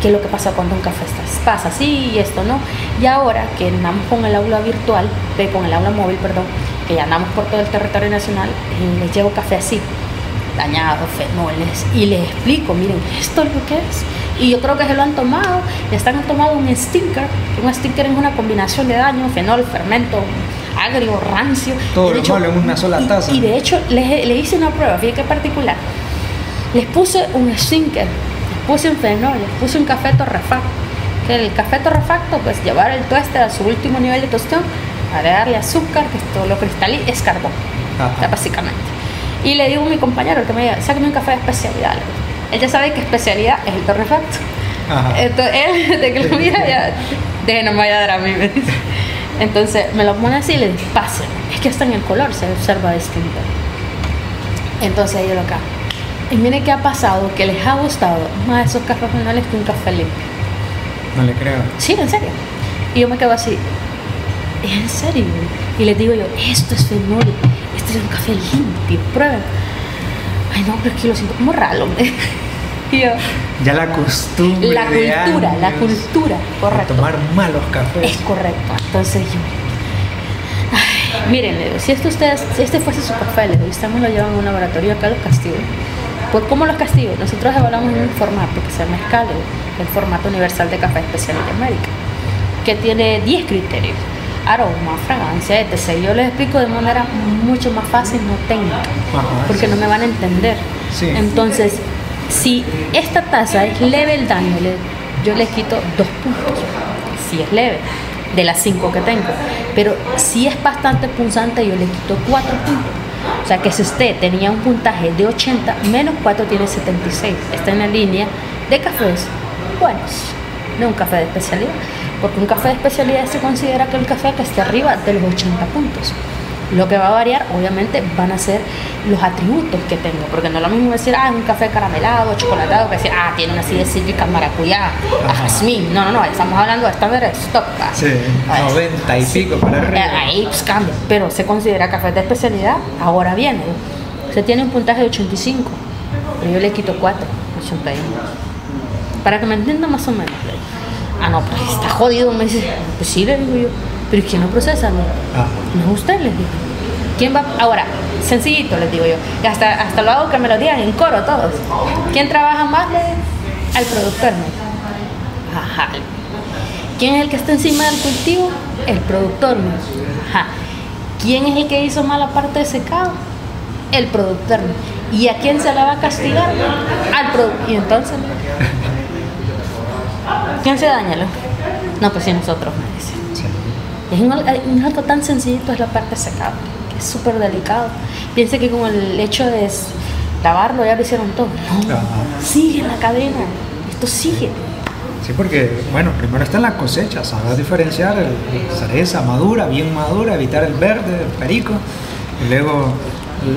qué es lo que pasa cuando un café pasa así y esto no. Y ahora que andamos con el aula virtual, con el aula móvil, perdón, que ya andamos por todo el territorio nacional, les llevo café así dañados, fenoles, y les explico, miren, esto es lo que es. Y yo creo que se lo han tomado, están han tomado un stinker, un stinker es una combinación de daño, fenol, fermento, agrio, rancio. Todo lo hecho, en una sola taza. Y, de hecho, les, hice una prueba, fíjate qué particular. Les puse un stinker, les puse un fenol, les puse un café torrefacto. Que el café torrefacto, pues llevar el tueste a su último nivel de tostón, agregarle azúcar, que esto lo cristalí, es carbón, básicamente. Y le digo a mi compañero que me diga, sáqueme un café de especialidad. Él ya sabe que especialidad es el torrefacto. Entonces, él, [laughs] de que lo mira, ya, no me vaya a dar a mí, me dice. Entonces, me lo pone así y le dice, pase. Es que hasta en el color se observa distinto. Entonces, yo lo acá. Y mire qué ha pasado, que les ha gustado más esos cafés finales que un café limpio. No le creo. Sí, en serio. Y yo me quedo así, ¿en serio? Y les digo yo, esto es fenol este es un café limpio, prueben. Ay, no, pero es que lo siento como raro, [laughs] ya la costumbre. La cultura, la cultura, correcto. Tomar malos cafés. Es correcto. Entonces yo. Ay, miren, si esto ustedes, si este fuese su café, le estamos lo llevan a un laboratorio acá los castigos. Pues, ¿cómo los castigos? Nosotros evaluamos un formato que se llama Scale, el formato universal de café especial de América, que tiene 10 criterios aroma, fragancia, etc. Yo les explico de manera mucho más fácil, no técnica, porque no me van a entender. Entonces, si esta taza es leve el daño, yo les quito dos puntos, si es leve, de las cinco que tengo. Pero si es bastante punzante, yo le quito cuatro puntos. O sea que si usted tenía un puntaje de 80, menos 4 tiene 76. Está en la línea de cafés buenos, no un café de especialidad porque un café de especialidad se considera que el café que esté arriba de los 80 puntos. Lo que va a variar, obviamente, van a ser los atributos que tengo, porque no es lo mismo decir, ah, un café caramelado, chocolatado, que decir, ah, tiene una acidez cítrica maracuyá, a jazmín. No, no, no, estamos hablando de estándar stop. Sí, 90 y pico para arriba. Eh, ahí pues, cambia, pero se considera café de especialidad. Ahora bien, se tiene un puntaje de 85, pero yo le quito 4, 81. Para que me entiendan más o menos. Ah, no, pues está jodido. Me dice, pues sí, le digo yo. Pero ¿quién lo procesa? No, ah. no usted, les digo. ¿Quién va? Ahora, sencillito, les digo yo. Hasta, hasta lo hago que me lo digan en coro todos. ¿Quién trabaja más? Al productor, ¿no? Ajá. ¿Quién es el que está encima del cultivo? El productor, ¿no? Ajá. ¿Quién es el que hizo mala parte de secado? El productor. ¿Y a quién se la va a castigar? Al productor. Y entonces, ¿quién se daña? No, pues sí, nosotros, me dicen. Es un, algo tan sencillito, es la parte de secado, que es súper delicado. Piense que con el hecho de lavarlo ya lo hicieron todo. No, sigue la cadena, esto sigue. Sí, porque, bueno, primero está en la cosecha, saber diferenciar el, cereza madura, bien madura, evitar el verde, el perico, y luego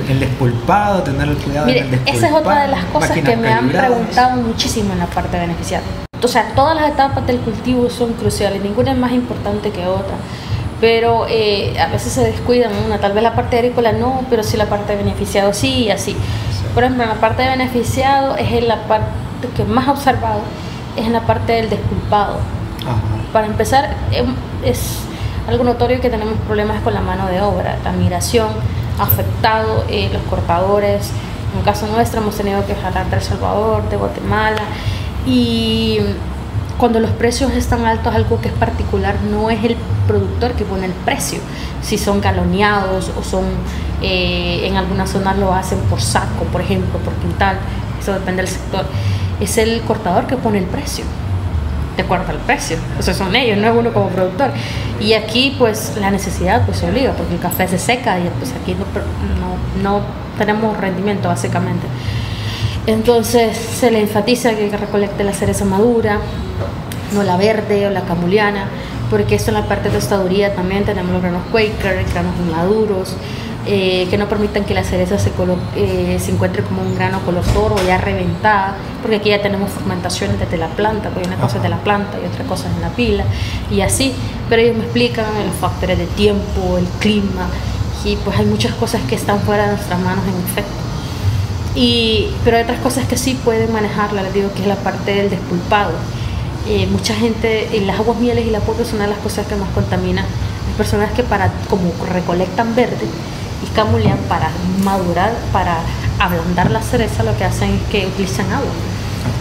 el, despulpado, tener el cuidado Mire, Esa es otra de las cosas que me han preguntado muchísimo en la parte beneficiada. O sea, todas las etapas del cultivo son cruciales, ninguna es más importante que otra. Pero eh, a veces se descuidan una, tal vez la parte agrícola no, pero sí la parte de beneficiado sí y así. Por ejemplo, la parte de beneficiado es la parte que más he observado es en la parte del desculpado. Para empezar, em, es algo notorio que tenemos problemas con la mano de obra, la migración ha afectado eh, los cortadores. En el caso nuestro hemos tenido que jalar de El Salvador, de Guatemala y cuando los precios están altos, algo que es particular no es el productor que pone el precio, si son galoneados o son eh, en algunas zonas lo hacen por saco, por ejemplo, por quintal, eso depende del sector es el cortador que pone el precio. Te corta el precio. O sea, son ellos, no es uno como productor. Y aquí, pues, la necesidad pues se obliga, porque el café se seca y pues aquí no, no, tenemos rendimiento, básicamente. Entonces se le enfatiza que recolecte la cereza madura, no la verde o la camuliana, porque esto en la parte de tostaduría también tenemos los granos Quaker, granos maduros, eh, que no permitan que la cereza se, eh, se encuentre como un grano color toro ya reventada, porque aquí ya tenemos fermentaciones desde la planta, porque una cosa es de la planta y otra cosa es en la pila, y así. Pero ellos me explican los factores de tiempo, el clima, y pues hay muchas cosas que están fuera de nuestras manos en efecto. Y, pero hay otras cosas que sí pueden manejarla, les digo que es la parte del despulpado. Eh, mucha gente, en las aguas mieles y la pulpa son una de las cosas que más contaminan. Hay personas que para, como recolectan verde, y camulean para madurar, para ablandar la cereza, lo que hacen es que utilizan agua.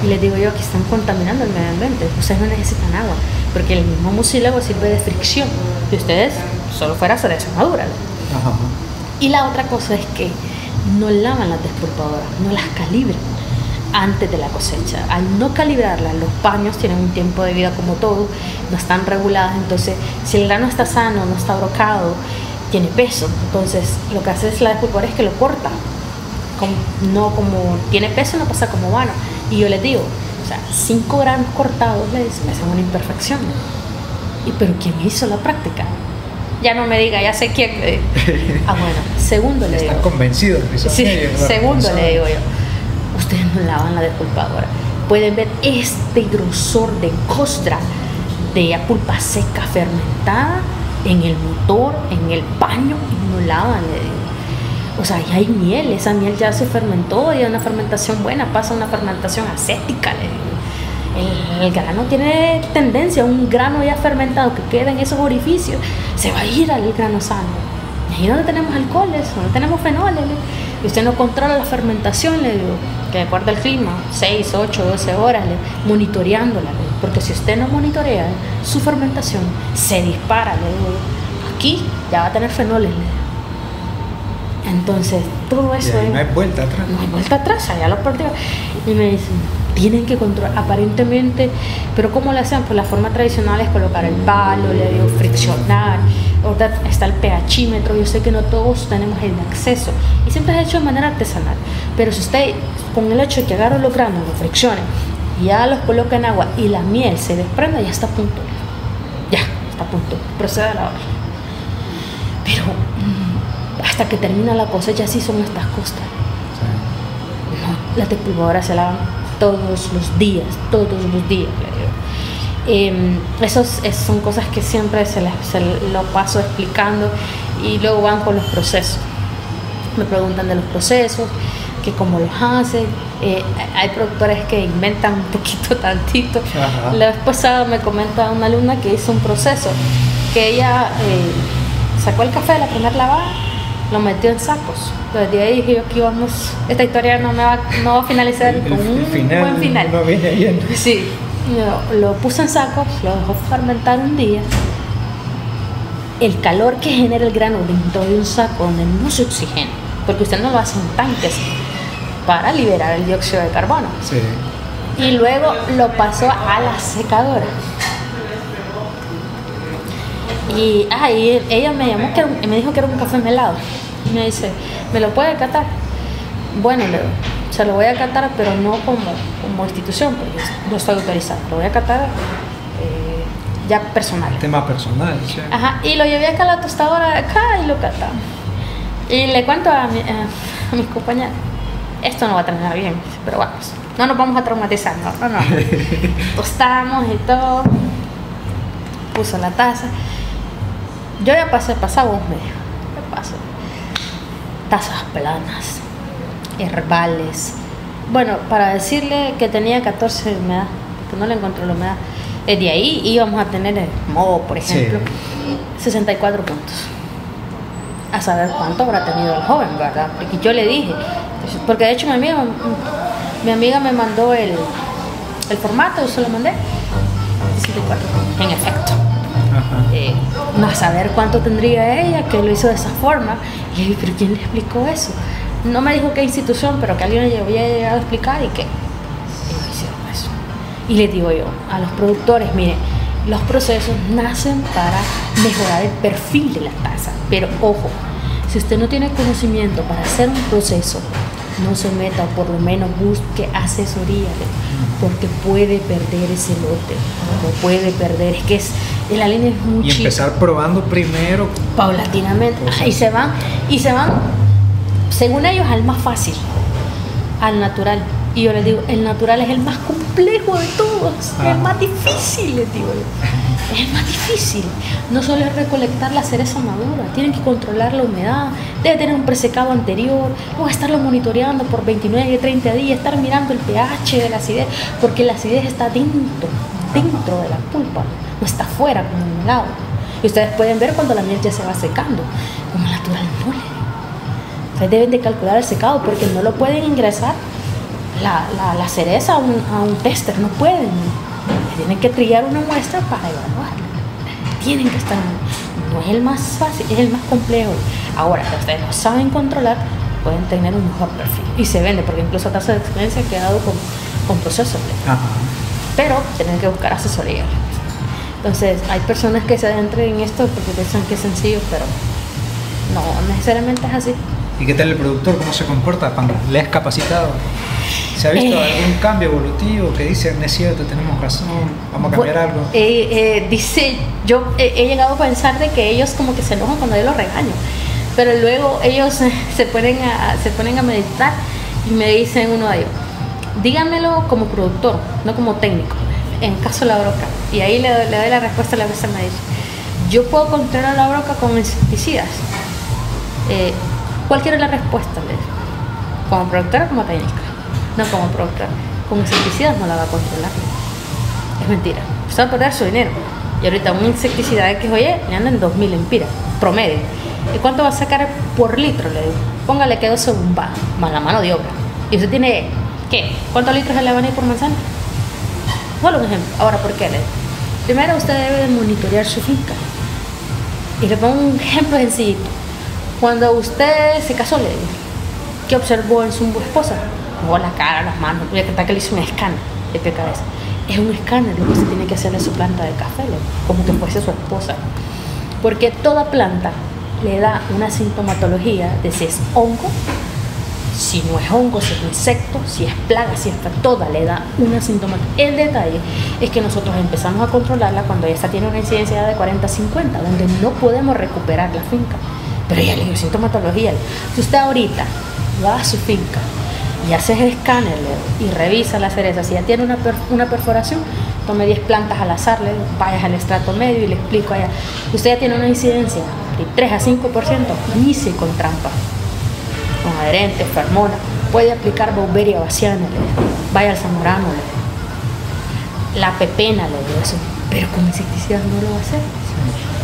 Y les digo yo que están contaminando el medio ambiente. Ustedes no necesitan agua, porque el mismo mucílago sirve de fricción. Y ustedes solo fuera cereza madura. Y la otra cosa es que no lavan las despulpadoras, no las calibran antes de la cosecha. Al no calibrarlas, los paños tienen un tiempo de vida como todo, no están reguladas. Entonces, si el grano está sano, no está brocado, tiene peso. Entonces, lo que hace es la despulpadora es que lo corta. no como tiene peso, no pasa como vano. Y yo les digo, o sea, 5 gramos cortados les hacen una imperfección. ¿Y pero quién hizo la práctica? Ya no me diga, ya sé quién. [laughs] ah, bueno, segundo le digo. Están convencidos Sí, segundo le digo yo. Ustedes no lavan la despulpadora. Pueden ver este grosor de costra de pulpa seca fermentada en el motor, en el paño y no lavan. O sea, ya hay miel, esa miel ya se fermentó, y una fermentación buena, pasa una fermentación acética. El, grano tiene tendencia, un grano ya fermentado que queda en esos orificios, se va a ir al grano sano. Y ahí donde tenemos alcoholes, donde tenemos fenoles, y usted no controla la fermentación, le digo, que de acuerdo al clima, 6, 8, 12 horas, monitoreándola, porque si usted no monitorea su fermentación, se dispara, le digo, aquí ya va a tener fenoles, Entonces, todo eso... no hay vuelta atrás. No hay vuelta atrás, ya lo perdió. Y me dicen, tienen que controlar, aparentemente, pero ¿cómo lo hacen? Pues la forma tradicional es colocar el palo, le digo, friccionar, está el pHímetro, yo sé que no todos tenemos el acceso y siempre es hecho de manera artesanal, pero si usted con el hecho de que agarre los granos, los friccione, ya los coloca en agua y la miel se desprenda, ya está a punto, ya está a punto, procede a la Pero mm, hasta que termina la cosecha sí son estas costas. No, las despulpadoras se lavan todos los días, todos los días. Eh, esos, son cosas que siempre se, lo paso explicando y luego van con los procesos. Me preguntan de los procesos, que cómo los hacen. Eh, hay productores que inventan un poquito, [laughs] tantito. La vez pasada me comenta una alumna que hizo un proceso, que ella eh, sacó el café de la primera lavada, lo metió en sacos. Entonces de ahí dije yo que vamos, esta historia no me va, no va a finalizar con un buen final. No viene bien. Sí, lo, lo puse en sacos, lo dejó fermentar un día el calor que genera el grano dentro de un saco donde no se oxigena, porque usted no lo hace en tanques para liberar el dióxido de carbono. Sí. Y luego lo pasó a la secadora. Y, ah, y ella me llamó que era me dijo que era un café melado. Y me dice, ¿me lo puede catar? Bueno, le digo, se lo voy a catar, pero no como, como institución, porque no estoy autorizada. Lo voy a catar eh, ya personal. Tema personal, sí. Ajá, y lo llevé acá a la tostadora de acá y lo catamos. Y le cuento a, mi- a mis compañeros, esto no va a terminar bien, pero vamos, no nos vamos a traumatizar, no, no, no. [laughs] Tostamos y todo, puso la taza. Yo ya pasé, pasaba un medio, ya paso. Tazas planas, herbales. Bueno, para decirle que tenía 14 de humedad, que no le encontró la humedad, eh, de ahí íbamos a tener el moho, por Sí. ejemplo, 64 puntos. A saber cuánto habrá tenido el joven, ¿verdad? Porque yo le dije, porque de hecho mi amiga, mi amiga me mandó el, el formato, yo se lo mandé, 64, en efecto. Eh, no a saber cuánto tendría ella, que lo hizo de esa forma. Y ¿pero quién le explicó eso? No me dijo qué institución, pero que alguien le había llegado a explicar y que ellos hicieron eso. Y les digo yo, a los productores, miren, los procesos nacen para mejorar el perfil de la taza. Pero ojo, si usted no tiene conocimiento para hacer un proceso, no se meta o por lo menos busque asesoría, porque puede perder ese lote, lo puede perder. Es que es, la línea es muy Y chica empezar probando primero. paulatinamente y se van y se van según ellos al más fácil al natural y yo les digo el natural es el más complejo de todos es Ajá. el más difícil les digo yo [laughs] es el más difícil no solo es recolectar la cereza madura tienen que controlar la humedad debe tener un presecado anterior o estarlo monitoreando por 29 30 días estar mirando el pH de la acidez porque la acidez está dentro dentro de la pulpa no está fuera como en un helado y ustedes pueden ver cuando la miel ya se va secando. Como natural no Ustedes deben de calcular el secado porque no lo pueden ingresar la, la, la cereza a un, a un tester, no pueden. Tienen que trillar una muestra para evaluarla. Tienen que estar. No es el más fácil, es el más complejo. Ahora, si ustedes lo saben controlar, pueden tener un mejor perfil. Y se vende, porque incluso tasa de excelencia ha quedado con, con procesos. ¿no? Ajá. pero tienen que buscar asesoría. Entonces, hay personas que se adentran en esto porque piensan que es sencillo, pero no necesariamente es así. ¿Y qué tal el productor? ¿Cómo se comporta cuando le has capacitado? ¿Se ha visto Eh. algún cambio evolutivo que dice, no es cierto, tenemos razón, vamos a cambiar Bu- algo? eh, eh, dice, yo eh, he llegado a pensar de que ellos como que se enojan cuando yo los regaño, pero luego ellos eh, se ponen a, se ponen a meditar y me dicen uno de ellos, dígamelo como productor, no como técnico, en caso de la broca. Y ahí le, doy- le doy la respuesta a la vez me dice, yo puedo controlar la broca con insecticidas. ¿Cuál quiere la respuesta? Le digo. ¿Como productora como técnica? No como productora. Con insecticidas no la va a controlar. Es mentira. Va a perder su dinero. Y ahorita un insecticida X, oye, le andan en 2000 empiras, promedio. ¿Y cuánto va a sacar por litro? Le digo. Póngale que 12 bomba, más la mano de obra. Y usted tiene, ¿qué? ¿Cuántos litros le van a ir por manzana? Solo un ejemplo. Ahora, ¿por qué? Le digo? Primero, usted debe de monitorear su finca. Y le pongo un ejemplo sencillito. Cuando usted se casó, le digo, ¿qué observó en su esposa? O la cara, las manos, ya que tal que le hizo un escáner de a cabeza. Es un escáner lo que se tiene que hacer en su planta de café, le como que fuese su esposa. Porque toda planta le da una sintomatología de si es hongo, si no es hongo, si es insecto, si es plaga, si es toda le da una sintomatología. El detalle es que nosotros empezamos a controlarla cuando ya está tiene una incidencia de 40 a 50, donde no podemos recuperar la finca. Pero ya le digo, sintomatología. Si usted ahorita va a su finca y hace el escáner y revisa la cereza, si ya tiene una, una perforación, tome 10 plantas al azar, le digo, vaya al estrato medio y le explico allá. Usted ya tiene una incidencia de 3 a 5%, inicie con trampa con adherentes, fermona, puede aplicar le digo. vaya al zamorano, le la pepena, le digo eso, pero con insecticidas no lo va a hacer.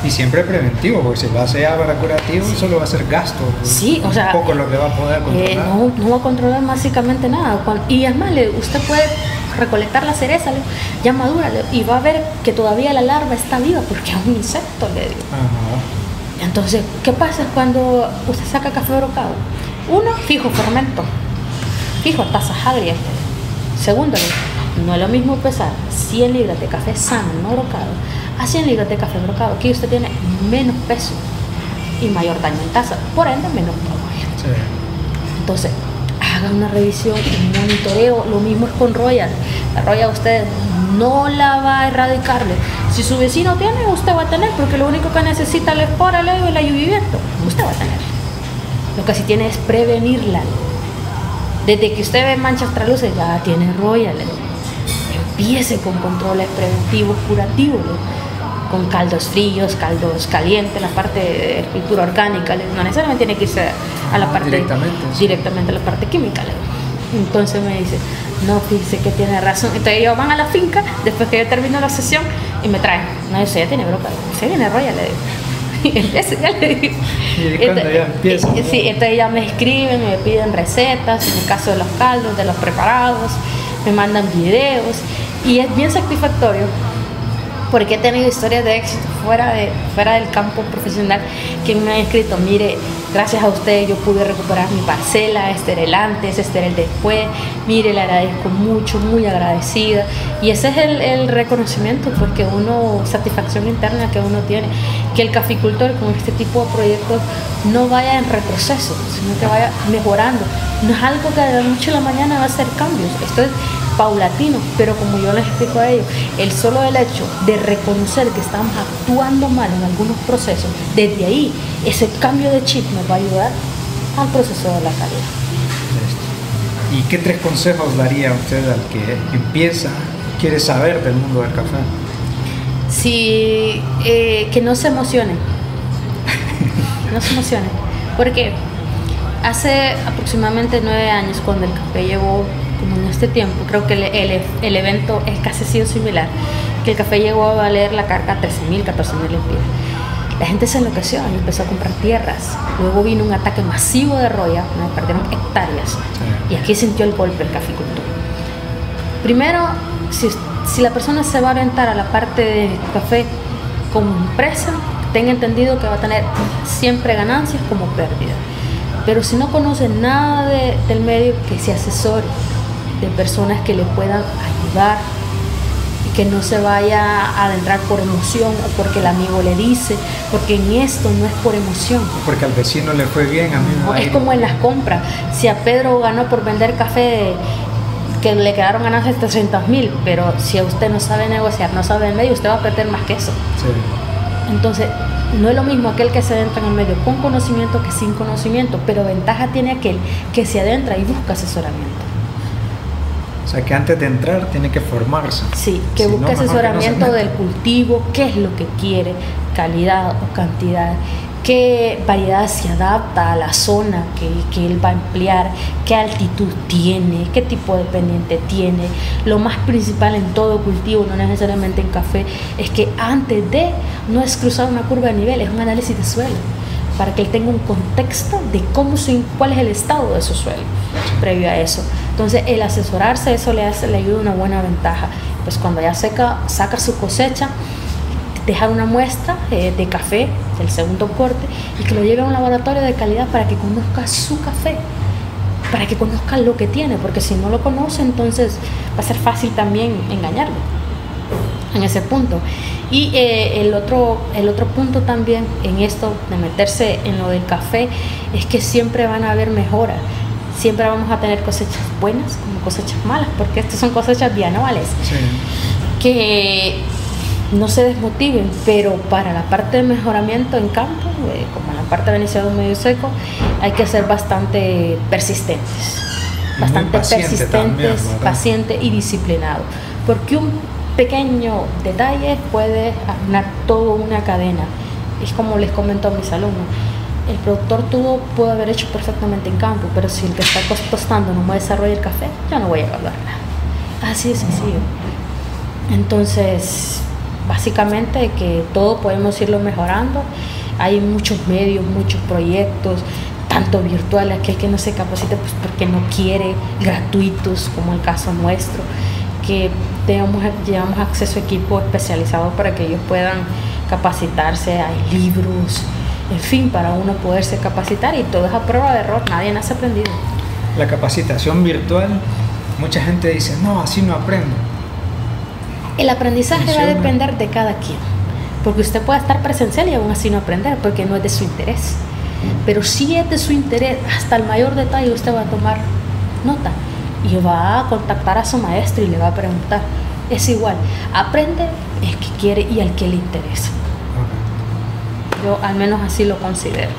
Y siempre preventivo, porque si lo hace para curativo, solo va a ser gasto. Sí, o sea, poco lo que va a poder controlar. Eh, no, no va a controlar básicamente nada. Y es más, le- usted puede recolectar la cereza ya madura y va a ver que todavía la larva está viva porque es un insecto, le digo. Ajá. Entonces, ¿qué pasa cuando usted saca café brocado? Uno, fijo fermento, fijo tasas agrias. Segundo, no es lo mismo pesar 100 libras de café sano, no brocado, a 100 libras de café brocado. Aquí usted tiene menos peso y mayor daño en taza, por ende menos calorías. Entonces, haga una revisión, un monitoreo, lo mismo es con Royal. La Royal usted no la va a erradicarle. Si su vecino tiene, usted va a tener, porque lo único que necesita es la espora, el y la lluvia usted va a tener. Lo que sí tiene es prevenirla. Desde que usted ve manchas traluces, ya tiene Royal. Empiece con controles preventivos, curativos con caldos fríos, caldos calientes, la parte de escultura orgánica, no necesariamente tiene que irse a la parte directamente, directamente a la parte química. Entonces me dice, no, fíjese que tiene razón. Entonces ellos van a la finca después que yo termino la sesión y me traen, no, eso ya tiene broca, se viene roya, le digo. [laughs] Y empieza, ya le digo. Y cuando ya empieza. Sí, entonces ya me escriben, me piden recetas, en el caso de los caldos, de los preparados, me mandan videos y es bien satisfactorio porque he tenido historias de éxito fuera, de, fuera del campo profesional que me han escrito, mire, gracias a usted yo pude recuperar mi parcela, este era el antes, este era el después, mire, le agradezco mucho, muy agradecida. Y ese es el, reconocimiento, pues, uno, satisfacción interna que uno tiene, que el caficultor con este tipo de proyectos no vaya en retroceso, sino que vaya mejorando. No es algo que de la noche a la mañana va a hacer cambios, esto es paulatino, pero como yo les explico a ellos, el solo el hecho de reconocer que estamos actuando mal en algunos procesos, desde ahí ese cambio de chip nos va a ayudar al proceso de la calidad. ¿Y qué tres consejos daría usted al que empieza, quiere saber del mundo del café? Sí, eh, que no se emocione, [laughs] no se emocione, porque hace aproximadamente nueve años cuando el café llegó como en este tiempo, creo que el, el, evento es casi sido similar, que el café llegó a valer la carga 13 mil, 14 mil lempiras. La gente se enloqueció y empezó a comprar tierras. Luego vino un ataque masivo de roya, perdieron hectáreas. Y aquí sintió el golpe el caficultor. Primero, si, si la persona se va a orientar a la parte de café como empresa, tenga entendido que va a tener siempre ganancias como pérdida. Pero si no conoce nada del medio, que se asesore, de personas que le puedan ayudar y que no se vaya a adentrar por emoción o porque el amigo le dice, porque en esto no es por emoción. Porque al vecino le fue bien, a mí no, Es como en las compras. Si a Pedro ganó por vender café que le quedaron ganancias de 300 mil, pero si a usted no sabe negociar, no sabe el medio, usted va a perder más que eso. Entonces, no es lo mismo aquel que se adentra en el medio con conocimiento que sin conocimiento, pero ventaja tiene aquel que se adentra y busca asesoramiento. O sea, que antes de entrar tiene que formarse. Sí, que busque asesoramiento del cultivo, qué es lo que quiere, calidad o cantidad, qué variedad se adapta a la zona que, que, él va a emplear, qué altitud tiene, qué tipo de pendiente tiene. Lo más principal en todo cultivo, no necesariamente en café, es que antes de no es cruzar una curva de nivel, es un análisis de suelo para que él tenga un contexto de cómo se, cuál es el estado de su suelo previo a eso. Entonces, el asesorarse, eso le, hace, le ayuda una buena ventaja. Pues cuando ya seca, saca su cosecha, dejar una muestra eh, de café del segundo corte y que lo lleve a un laboratorio de calidad para que conozca su café, para que conozca lo que tiene, porque si no lo conoce, entonces va a ser fácil también engañarlo en ese punto. Y eh, el, otro, el otro punto también en esto de meterse en lo del café es que siempre van a haber mejoras. Siempre vamos a tener cosechas buenas como cosechas malas, porque estas son cosechas bianuales. Que no se desmotiven, pero para la parte de mejoramiento en campo, eh, como en la parte de iniciado medio seco, hay que ser bastante persistentes. Bastante persistentes, paciente y disciplinado. Porque un pequeño detalle puede arruinar toda una cadena. Es como les comentó a mis alumnos. El productor tuvo puede haber hecho perfectamente en campo, pero si el que está tostando no me desarrolla el café, ya no voy a evaluar nada. Así de sencillo. Entonces, básicamente que todo podemos irlo mejorando. Hay muchos medios, muchos proyectos, tanto virtuales, aquel que no se capacite pues porque no quiere, gratuitos, como el caso nuestro que tengamos, llevamos acceso a equipo especializado para que ellos puedan capacitarse. Hay libros, en fin, para uno poderse capacitar y todo es a prueba de error, nadie nace aprendido. La capacitación virtual, mucha gente dice, no, así no aprendo. El aprendizaje va a depender de cada quien, porque usted puede estar presencial y aún así no aprender, porque no es de su interés. Pero si es de su interés, hasta el mayor detalle usted va a tomar nota y va a contactar a su maestro y le va a preguntar. Es igual, aprende el que quiere y al que le interesa. Yo al menos así lo considero.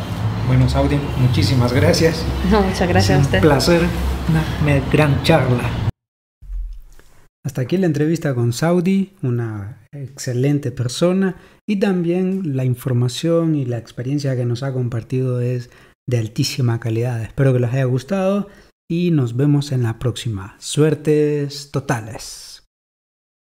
Bueno, Saudi, muchísimas gracias. No, muchas gracias a usted. Un placer, una gran charla. Hasta aquí la entrevista con Saudi, una excelente persona y también la información y la experiencia que nos ha compartido es de altísima calidad. Espero que les haya gustado y nos vemos en la próxima. Suertes totales.